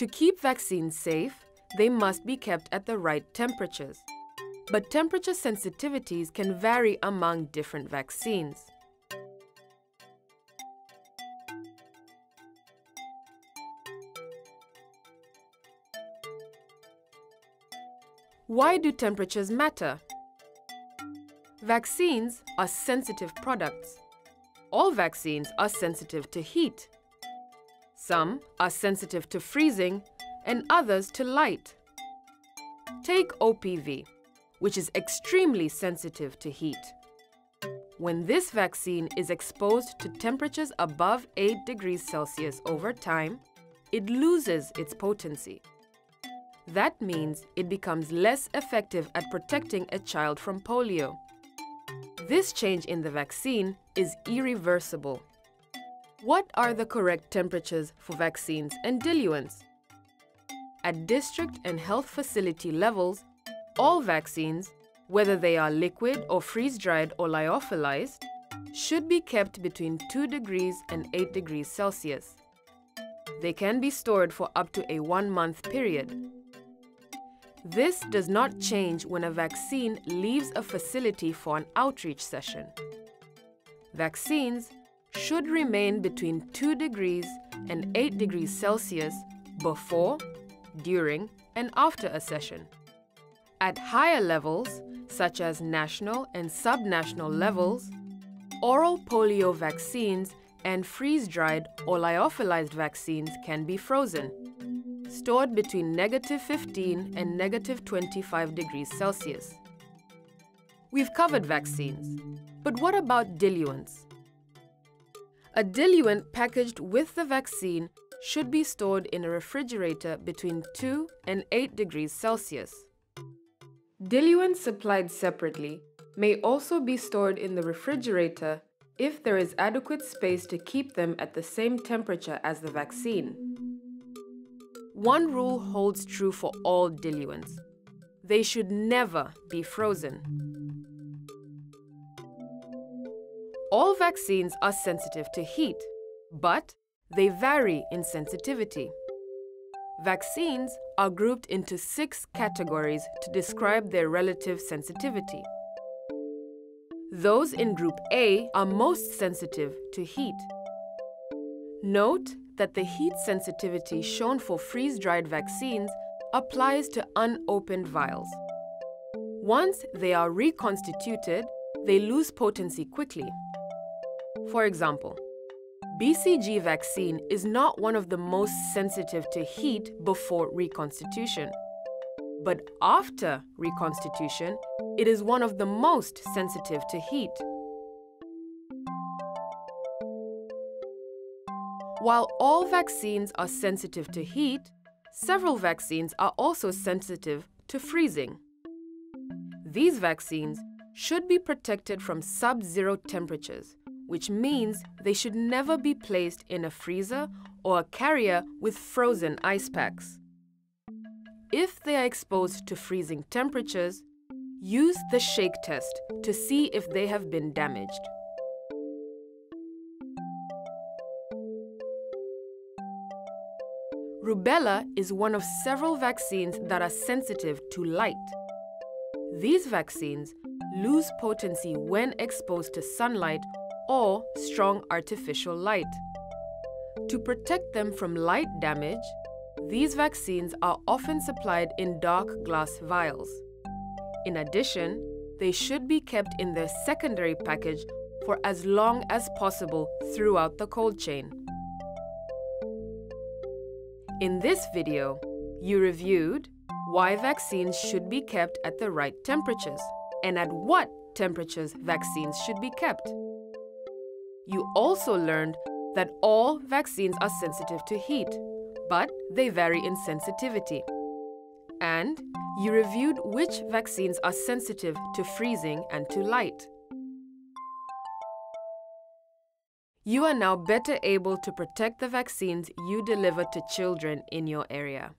To keep vaccines safe, they must be kept at the right temperatures. But temperature sensitivities can vary among different vaccines. Why do temperatures matter? Vaccines are sensitive products. All vaccines are sensitive to heat. Some are sensitive to freezing and others to light. Take OPV, which is extremely sensitive to heat. When this vaccine is exposed to temperatures above 8 degrees Celsius over time, it loses its potency. That means it becomes less effective at protecting a child from polio. This change in the vaccine is irreversible. What are the correct temperatures for vaccines and diluents? At district and health facility levels, all vaccines, whether they are liquid or freeze-dried or lyophilized, should be kept between 2 degrees and 8 degrees Celsius. They can be stored for up to a one-month period. This does not change when a vaccine leaves a facility for an outreach session. Vaccines should remain between 2 degrees and 8 degrees Celsius before, during, and after a session. At higher levels, such as national and subnational levels, oral polio vaccines and freeze-dried or lyophilized vaccines can be frozen stored between negative 15 and negative 25 degrees Celsius. We've covered vaccines, but what about diluents? A diluent packaged with the vaccine should be stored in a refrigerator between 2 and 8 degrees Celsius. Diluents supplied separately may also be stored in the refrigerator if there is adequate space to keep them at the same temperature as the vaccine. One rule holds true for all diluents. They should never be frozen. All vaccines are sensitive to heat, but they vary in sensitivity. Vaccines are grouped into six categories to describe their relative sensitivity. Those in Group A are most sensitive to heat. Note that the heat sensitivity shown for freeze-dried vaccines applies to unopened vials. Once they are reconstituted, they lose potency quickly. For example, BCG vaccine is not one of the most sensitive to heat before reconstitution. But after reconstitution, it is one of the most sensitive to heat. While all vaccines are sensitive to heat, several vaccines are also sensitive to freezing. These vaccines should be protected from sub-zero temperatures, which means they should never be placed in a freezer or a carrier with frozen ice packs. If they are exposed to freezing temperatures, use the shake test to see if they have been damaged. Rubella is one of several vaccines that are sensitive to light. These vaccines lose potency when exposed to sunlight or strong artificial light. To protect them from light damage, these vaccines are often supplied in dark glass vials. In addition, they should be kept in their secondary package for as long as possible throughout the cold chain. In this video, you reviewed why vaccines should be kept at the right temperatures and at what temperatures vaccines should be kept. You also learned that all vaccines are sensitive to heat, but they vary in sensitivity. And you reviewed which vaccines are sensitive to freezing and to light. You are now better able to protect the vaccines you deliver to children in your area.